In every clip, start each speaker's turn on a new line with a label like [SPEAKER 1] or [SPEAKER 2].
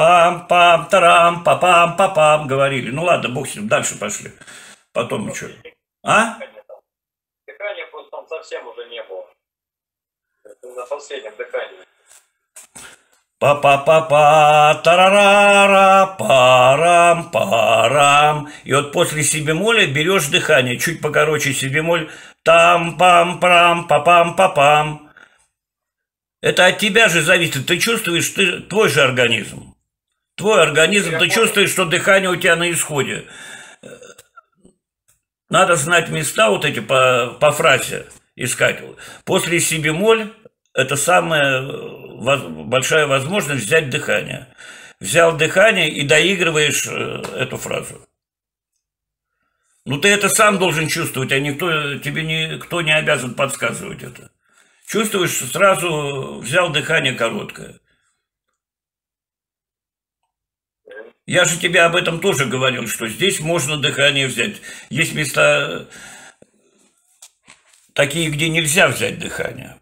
[SPEAKER 1] Там, пам, тарам, папам, папам, говорили. Ну ладно, бог с ним, дальше пошли. Потом ничего. А?
[SPEAKER 2] Дыхания просто там совсем уже не было. На последнем дыхании.
[SPEAKER 1] Па-па-па-па, тарарара, парам, парам. И вот после си бемоля берешь дыхание, чуть покороче си бемоль, там, пам, прам, папам, папам. Это от тебя же зависит. Ты чувствуешь, ты, твой же организм. Твой организм, ты чувствуешь, что дыхание у тебя на исходе. Надо знать места вот эти по, по фразе искать. После си бемоль это самая большая возможность взять дыхание. Взял дыхание и доигрываешь э, эту фразу. Ну, ты это сам должен чувствовать, а никто, тебе никто не обязан подсказывать это. Чувствуешь, сразу взял дыхание короткое. Я же тебе об этом тоже говорил, что здесь можно дыхание взять. Есть места такие, где нельзя взять дыхание.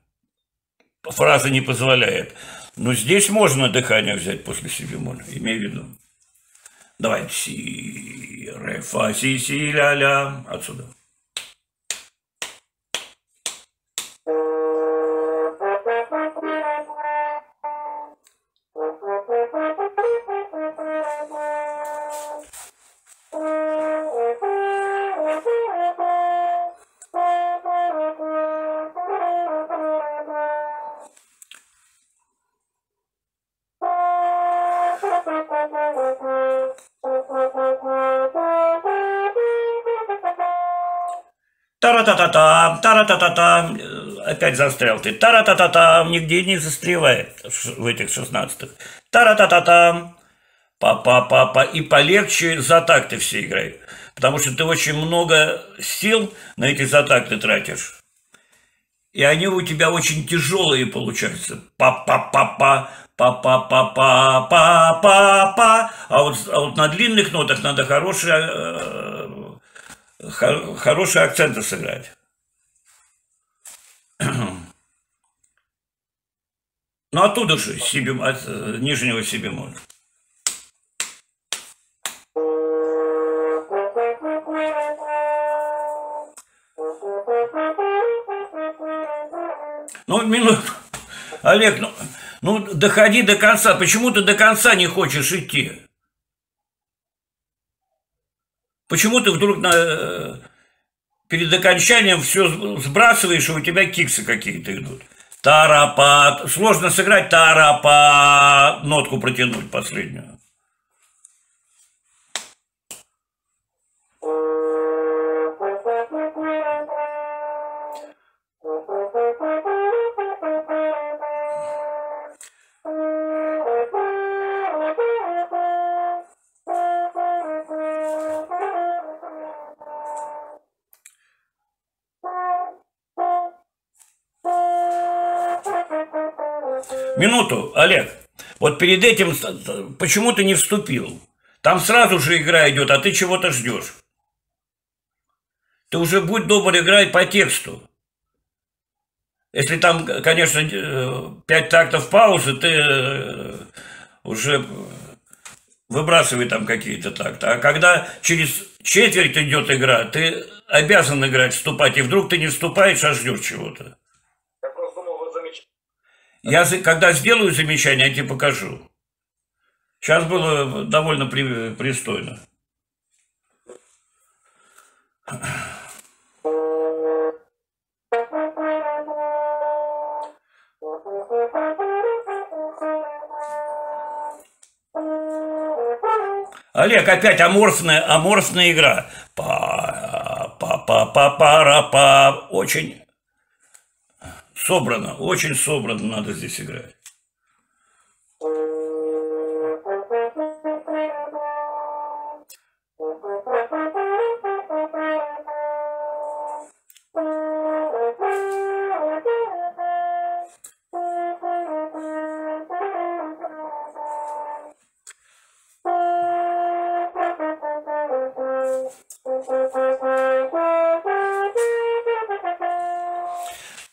[SPEAKER 1] Фраза не позволяет. Но здесь можно дыхание взять после си бемоля, имей в виду. Давайте си, ре, фа, си, си, ля, ля. Отсюда. Тара-та-та-там, тара-та-та-там, опять застрял ты, тара-та-та-там, нигде не застревает в этих шестнадцатых. Тара-та-та-там, па-па-па-па, и полегче за такты все играют. Потому что ты очень много сил на эти затакты тратишь. И они у тебя очень тяжелые получаются. Па-па-па-па, па-па-па-па-па-па-па. А вот, а вот на длинных нотах надо хорошее э, хорошие акценты сыграть. Ну, оттуда же, си от э, нижнего си бемоля. Ну, минуту. Олег, ну, ну, доходи до конца. Почему ты до конца не хочешь идти? Почему ты вдруг на, э, перед окончанием все сбрасываешь, и у тебя киксы какие-то идут? Тарапа. Сложно сыграть тарапа. Нотку протянуть последнюю. Вот перед этим почему ты не вступил? Там сразу же игра идет, а ты чего-то ждешь. Ты уже будь добр играть по тексту. Если там, конечно, э, пять тактов паузы, ты э, уже выбрасывай там какие-то такты. А когда через четверть идет игра, ты обязан играть, вступать, и вдруг ты не вступаешь, а ждешь чего-то. Я когда сделаю замечание, я тебе покажу. Сейчас было довольно при, пристойно. Олег, опять аморфная, аморфная игра. Па, па, па, па, пара, па. Очень собрано, очень собрано надо здесь играть.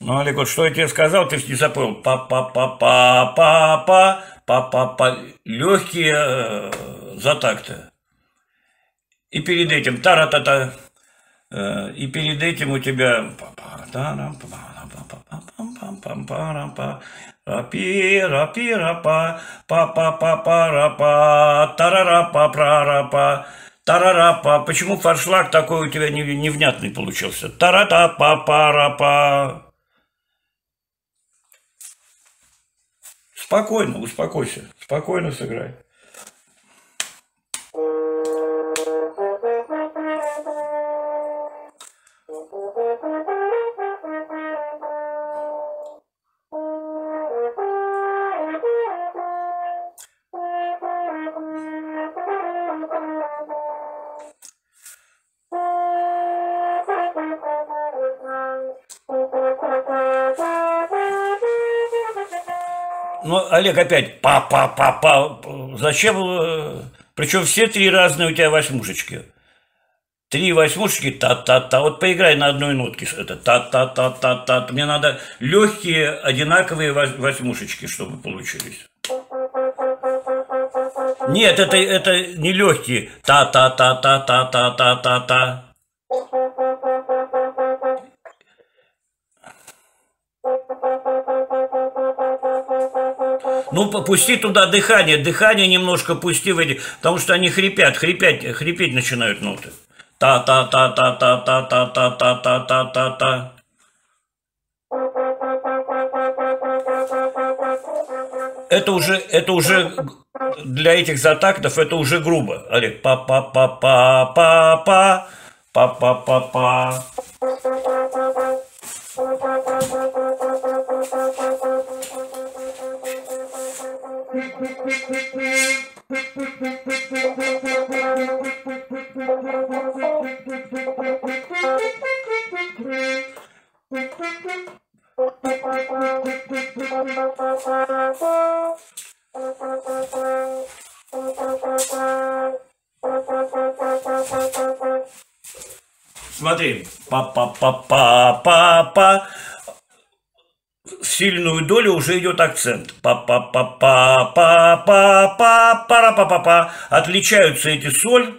[SPEAKER 1] Ну, Олег, вот что я тебе сказал, ты не запомнил. Па-па-па-па-па-па, па, па, па, легкие э, затакты. И перед этим тара-та-та, э, и перед этим у тебя пира пира па па па па па тарара па прара па тарарапа. Почему форшлаг такой у тебя невнятный получился? Тарата па па Спокойно, успокойся. Спокойно сыграй. Ну, Олег опять па-па-па-па. Зачем? Э, Причем все три разные у тебя восьмушечки. Три восьмушечки, та-та-та. Вот поиграй на одной нотке. Это та-та-та-та-та. Мне надо легкие, одинаковые восьмушечки, чтобы получились. Нет, это, это не легкие. Та-та-та-та-та-та-та-та-та. Ну, пусти туда дыхание, дыхание немножко пусти в эти, потому что они хрипят, хрипят, хрипеть начинают ноты. Та-та-та-та-та-та-та-та-та-та-та-та. Это уже, это уже для этих затактов это уже грубо. Олег, па-па-па-па-па-па, па-па-па-па. Смотри, па-па-па-па-па-па сильную долю уже идет акцент. па па па па па па па пара па па па Отличаются эти соль,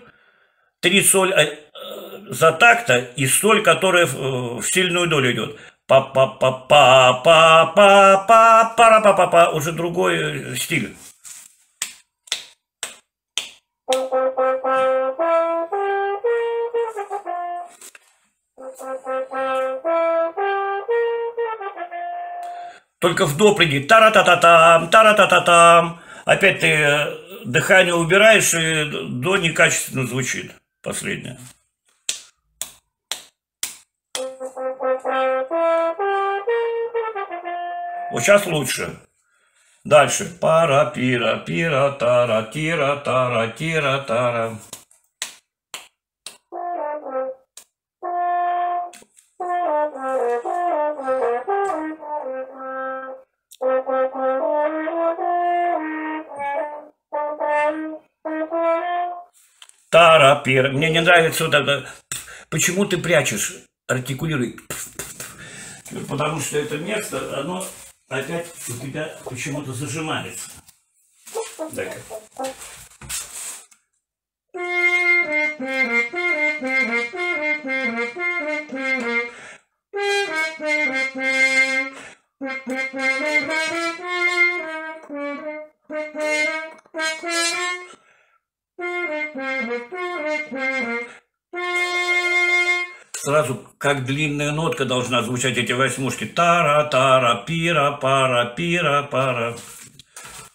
[SPEAKER 1] три соль э, за такта и соль, которая в сильную долю идет. па па па па па па па пара па па па Уже другой стиль. Только в до приди. Тара-та-та-там, тара-та-та-там. Опять ты э, дыхание убираешь, и до некачественно звучит. Последнее. Вот сейчас лучше. Дальше. Пара, пира, пира, тара, тира, тара, тира, тара. Пира. Мне не нравится вот это. Почему ты прячешь? Артикулируй. Потому что это место, оно опять у тебя почему-то зажимается. Дай-ка. Сразу как длинная нотка должна звучать эти восьмушки. Тара-тара, пира-пара, пира-пара.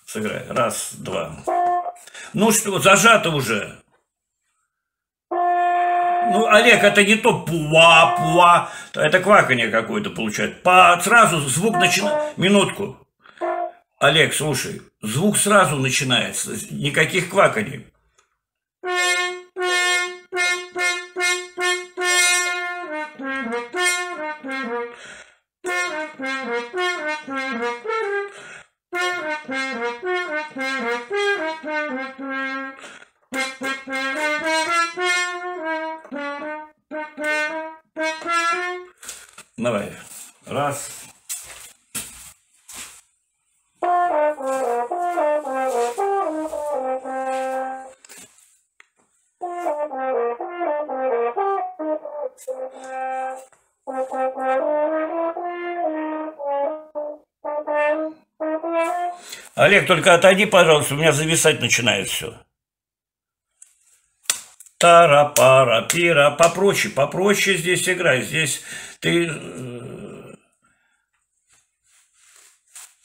[SPEAKER 1] Сыграй. Раз, два. Ну что, зажато уже. Ну, Олег, это не то пуа-пуа, это кваканье какое-то получается. По, сразу звук начинает. Минутку. Олег, слушай, звук сразу начинается, никаких кваканий. Давай. Олег, только отойди, пожалуйста, у меня зависать начинает все. Тара-пара, пира, попроще, попроще здесь играй. Здесь ты э,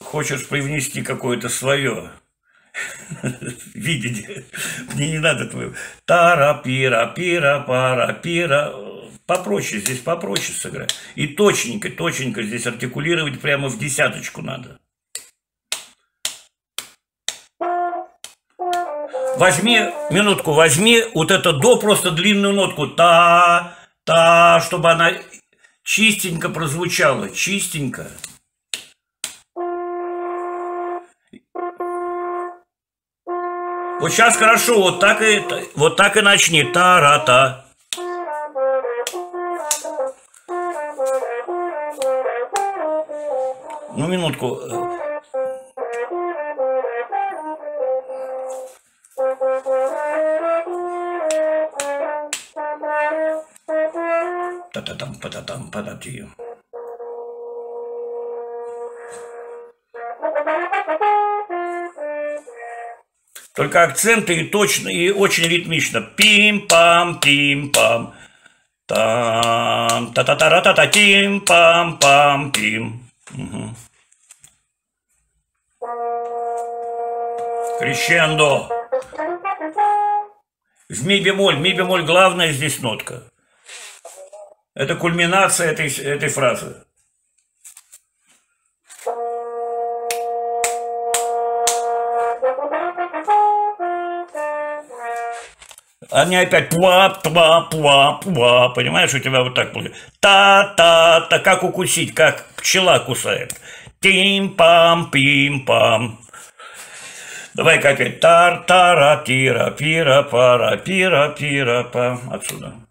[SPEAKER 1] хочешь привнести какое-то свое видение. Мне не надо твою. Тара, пира, пира, пара, пира. Попроще, здесь попроще сыграй. И точненько, точненько здесь артикулировать прямо в десяточку надо. Возьми, минутку, возьми вот это до, просто длинную нотку. Та, та, чтобы она чистенько прозвучала, чистенько. Вот сейчас хорошо, вот так и, вот так и начни. Та-ра-та. Ну, минутку. Та-та-там, па-та-там, па-та-ти. Только акценты и точно, и очень ритмично. Пим-пам, пим-пам. Там, та-та-та-та-та, тим-пам-пам, пим. Угу. Крещендо. В ми бемоль. Ми бемоль главная здесь нотка. Это кульминация этой, этой фразы. Они опять пуа, пуа, пуа, пуа, понимаешь, у тебя вот так будет. Та-та-та, как укусить, как пчела кусает. Тим-пам-пим-пам. Давай-ка опять. Тар-тара-тира-пира-пара-пира-пира-па. Отсюда.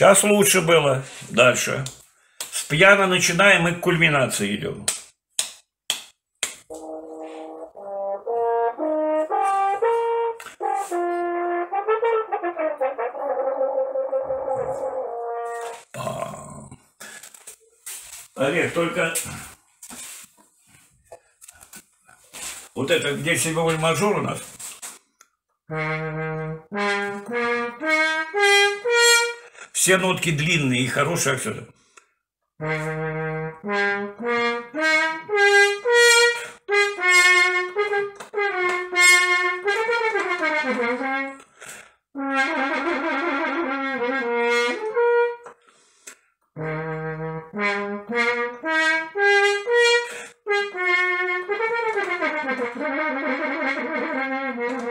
[SPEAKER 1] Сейчас лучше было. Дальше. С пьяно начинаем и к кульминации идем. Олег, только вот это где себе мажор у нас? Все нотки длинные и хорошие актеры.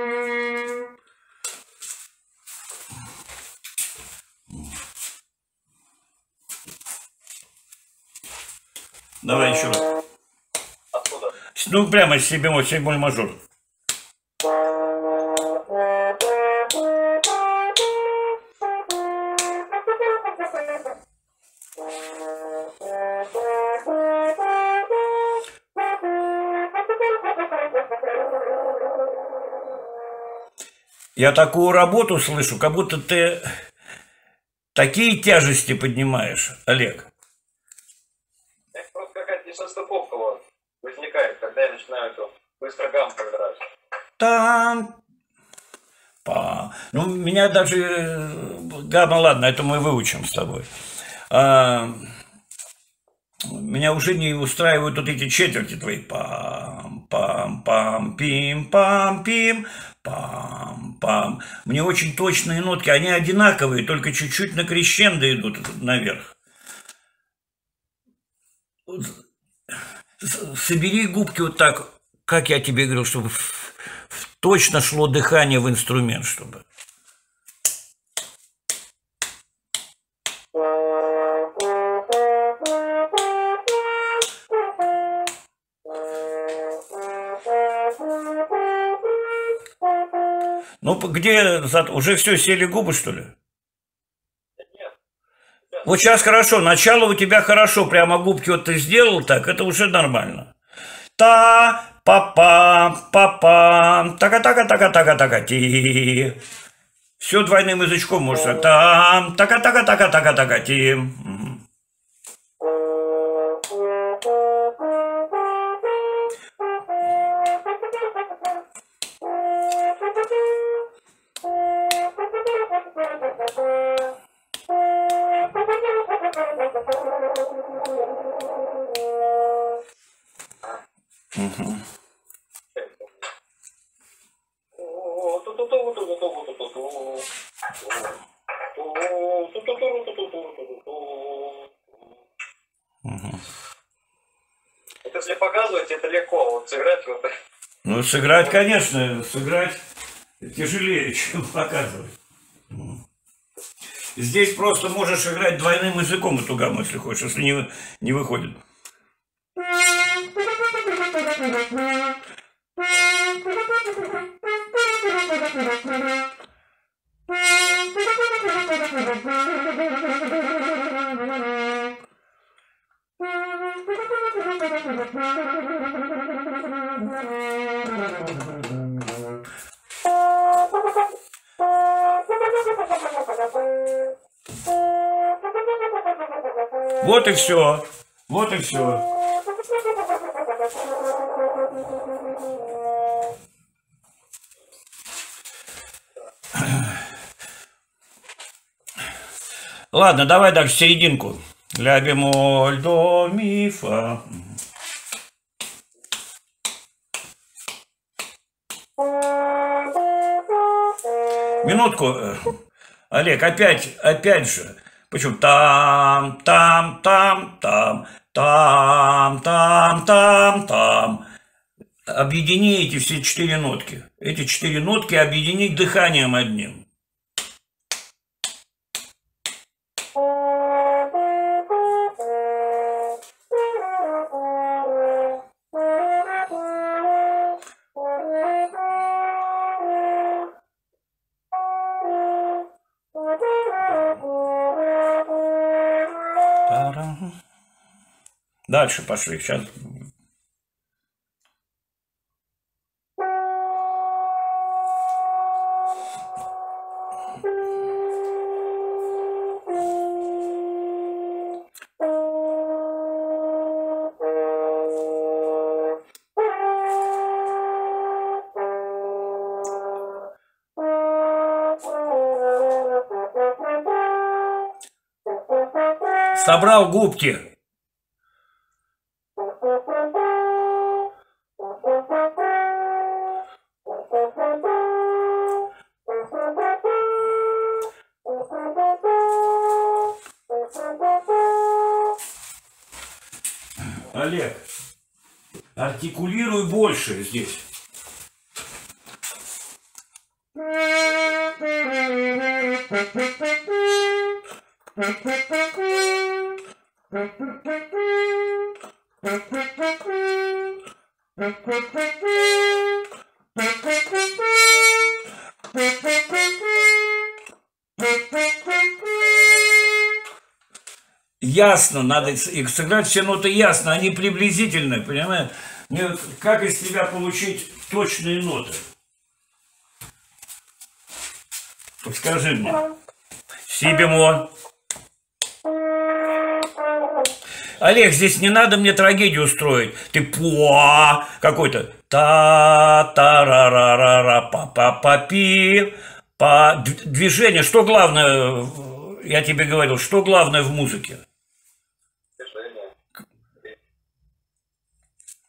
[SPEAKER 1] Давай еще раз.
[SPEAKER 2] Откуда?
[SPEAKER 1] Ну, прямо с себе бемоль, си бемоль мажор. Я такую работу слышу, как будто ты такие тяжести поднимаешь, Олег.
[SPEAKER 2] Это просто какая-то несостыковка вот возникает, когда я начинаю эту быстро гамму играть.
[SPEAKER 1] Там. Па. Ну, меня даже... э, Гамма, ладно, это мы выучим с тобой. А, меня уже не устраивают вот эти четверти твои. Пам, пам, пам, пим, пам, пим, пам, пам. Мне очень точные нотки, они одинаковые, только чуть-чуть на крещендо идут наверх. Собери губки вот так, как я тебе говорил, чтобы точно шло дыхание в инструмент, чтобы. Ну, где уже все сели губы, что ли? Вот сейчас хорошо, начало у тебя хорошо, прямо губки вот ты сделал так, это уже нормально. Та, па-па, па-па, така-така-така-така-така, ти. Все двойным язычком можно. Там, така-така-така-така-така, ти. Мгм.
[SPEAKER 2] Вот если показывать, это сыграть вот
[SPEAKER 1] Ну, сыграть, конечно, сыграть тяжелее, чем показывать. Здесь просто можешь играть двойным языком эту гамму, если хочешь, если не, не выходит. Вот и все. Вот и все. Ладно, давай дальше серединку. Ля бемоль, до, ми. Минутку. Олег, опять, опять же. Почему? Там, там, там, там, там, там, там, там. Объедини эти все четыре нотки. Эти четыре нотки объединить дыханием одним. Дальше пошли. Сейчас. Собрал губки. Олег, артикулируй больше здесь. Ясно, надо их сыграть все ноты ясно, они приблизительные, понимаешь? Как из тебя получить точные ноты? Подскажи мне. Си бемоль. Олег, здесь не надо мне трагедию устроить. Ты пуа какой-то та та ра ра ра ра па па па пи по движение. Что главное? в- Я тебе говорил, что главное в музыке?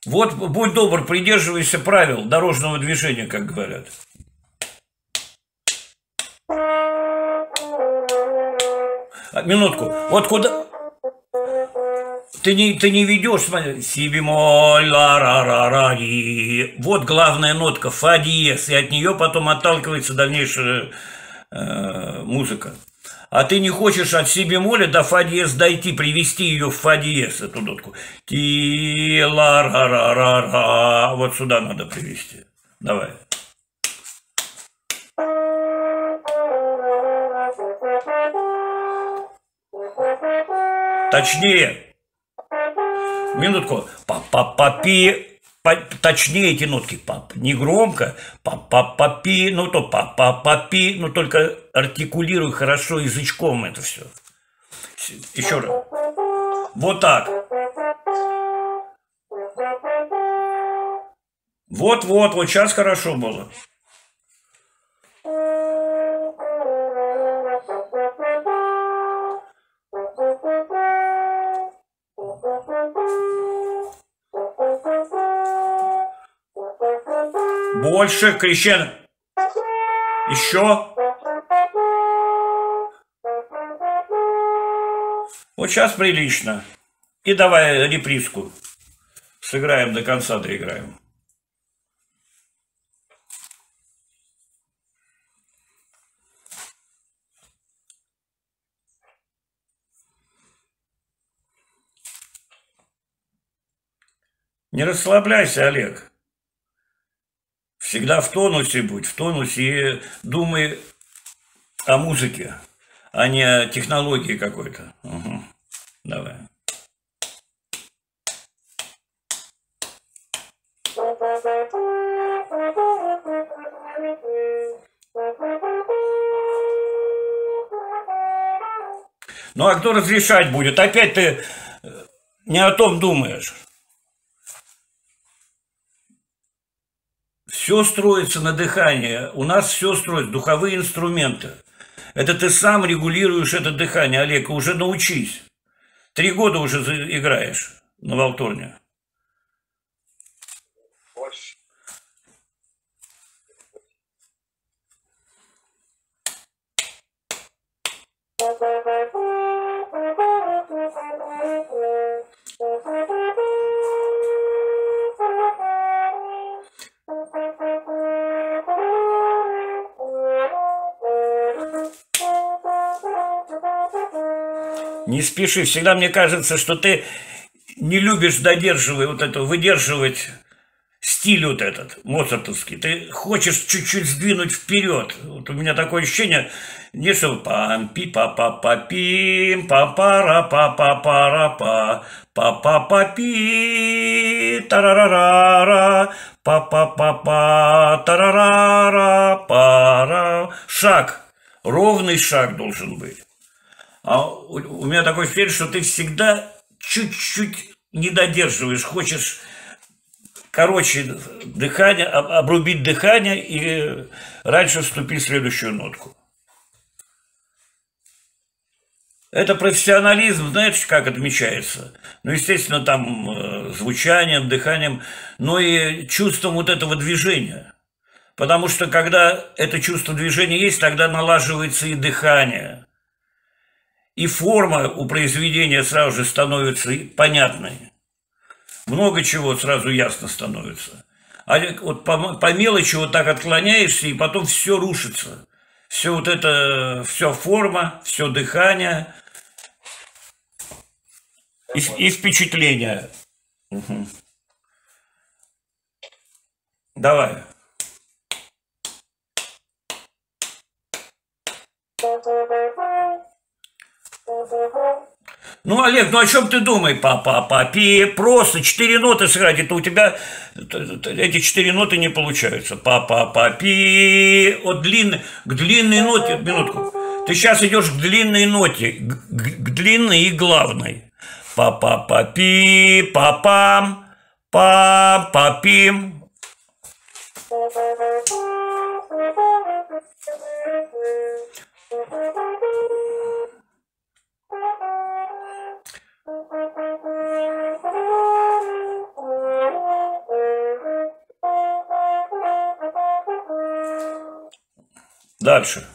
[SPEAKER 1] Вот будь добр, придерживайся правил дорожного движения, как говорят. А, Минутку. Вот куда... Ты не, ты не ведешь, смотри, си бемоль, ла, ра, ра, ра, ри. Вот главная нотка, фа диез, и от нее потом отталкивается дальнейшая э, музыка. А ты не хочешь от си бемоля до фа диез дойти, привести ее в фа диез, эту нотку. Ти, ла, ра, ра, ра, ра. Вот сюда надо привести. Давай. Точнее. Минутку. Па-па-па-пи. Точнее эти нотки. Пап. Не громко. Па-па-па-пи. Ну то па-па-па-пи. Ну только артикулируй хорошо язычком это все. Еще раз. Вот так. Вот-вот, вот сейчас хорошо было. Больше, крещен. Еще. Вот сейчас прилично. И давай реприску. Сыграем до конца, доиграем. Не расслабляйся, Олег. Всегда в тонусе будь, в тонусе и думай о музыке, а не о технологии какой-то. Угу. Давай. Ну а кто разрешать будет? Опять ты не о том думаешь. Все строится на дыхании. У нас все строится, духовые инструменты. Это ты сам регулируешь это дыхание, Олег, уже научись. Три года уже играешь на Волторне. Не спеши. Всегда мне кажется, что ты не любишь додерживать вот это, выдерживать стиль вот этот, моцартовский. Ты хочешь чуть-чуть сдвинуть вперед. Вот у меня такое ощущение, не что пам пи па па па пим па пара па па пара па па па па пи тарарара па па па па тарарара пара шаг ровный шаг должен быть а у меня такое ощущение, что ты всегда чуть-чуть не додерживаешь, хочешь короче дыхание, обрубить дыхание и раньше вступить в следующую нотку. Это профессионализм, знаете, как отмечается? Ну, естественно, там э, звучанием, дыханием, но и чувством вот этого движения. Потому что когда это чувство движения есть, тогда налаживается и дыхание – и форма у произведения сразу же становится понятной. Много чего сразу ясно становится. А вот по, по мелочи вот так отклоняешься, и потом все рушится. Все вот это, все форма, все дыхание и, и впечатление. Угу. Давай. Ну, Олег, ну о чем ты думай, папа, папи? Просто четыре ноты сыграть, это у тебя эти четыре ноты не получаются. Папа, папи, от длинной, к длинной ноте, минутку. Ты сейчас идешь к длинной ноте, к, к длинной и главной. Папа, папи, папам, пам, папим. Дальше.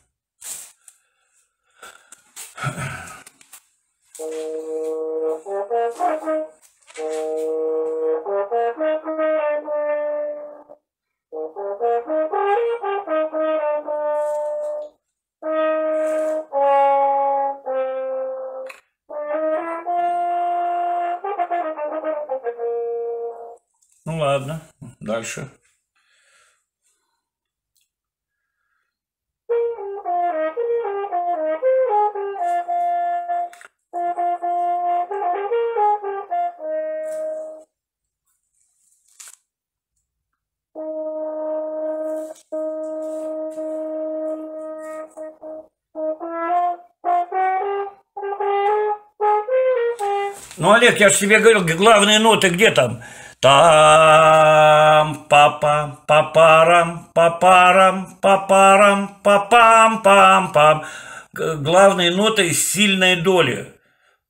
[SPEAKER 1] Олег, я же тебе говорил, главные ноты где там? Там, папа, папарам, папарам, папарам, папам, пам, пам. Главные ноты из сильной доли.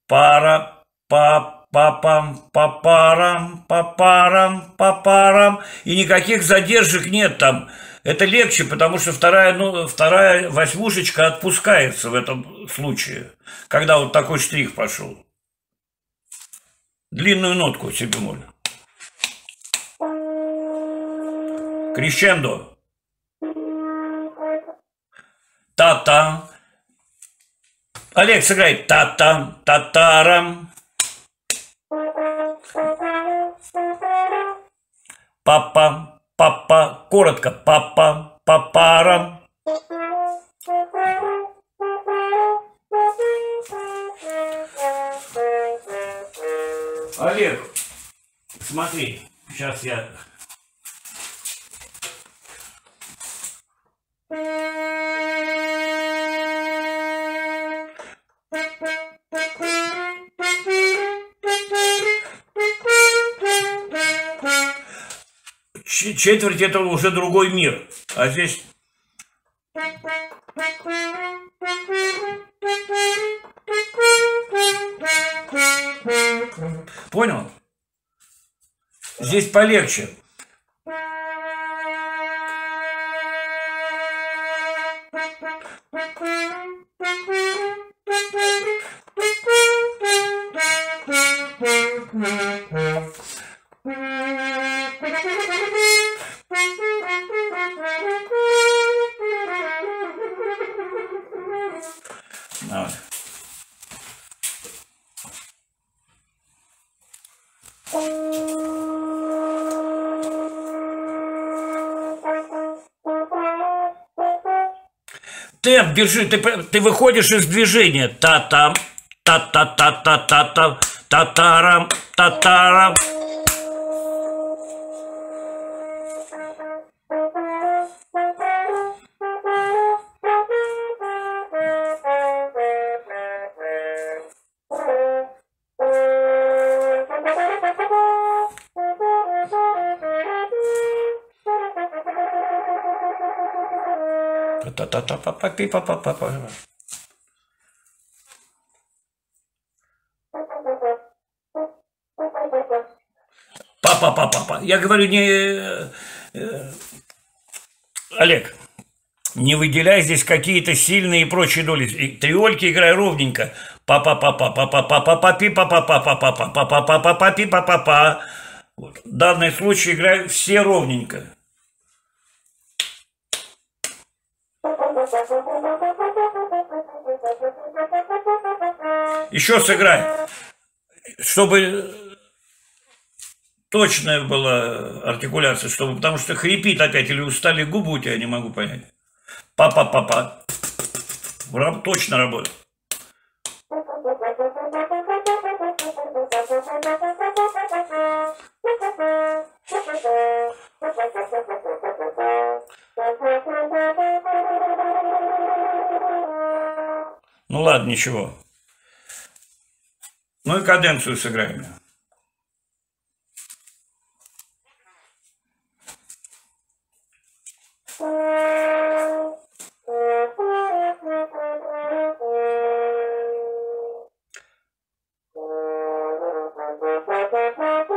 [SPEAKER 1] Пара, пап, папам, папарам, папарам, папарам. И никаких задержек нет там. Это легче, потому что вторая, ну, вторая восьмушечка отпускается в этом случае, когда вот такой штрих пошел. Длинную нотку си бемоль. Крещендо. Та-та. Олег, сыграй та-та, татарам. Папа, папа, коротко, папа, папарам. Олег, смотри, сейчас я... Четверть это уже другой мир, а здесь Здесь полегче. Темп держи, ты, ты выходишь из движения. Та-там, та-та-та-та-та-та, та-тарам, та-тарам. Та-та-та-па-па-пи-па-па-па. Папа, папа, папа. Я говорю не... Олег, не выделяй здесь какие-то сильные и прочие доли. Триольки играй ровненько. Папа, папа, папа, папа, папи, папа, папа, папа, папа, папа, папи, папа, папа. В данном случае играй все ровненько. Еще сыграй, чтобы точная была артикуляция, чтобы, потому что хрипит опять или устали губы у тебя, не могу понять. Папа-папа. Точно работает. Ну ладно, ничего. Ну и каденцию сыграем. Уже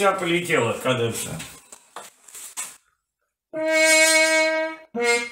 [SPEAKER 1] Вся полетела каденция.
[SPEAKER 3] Thank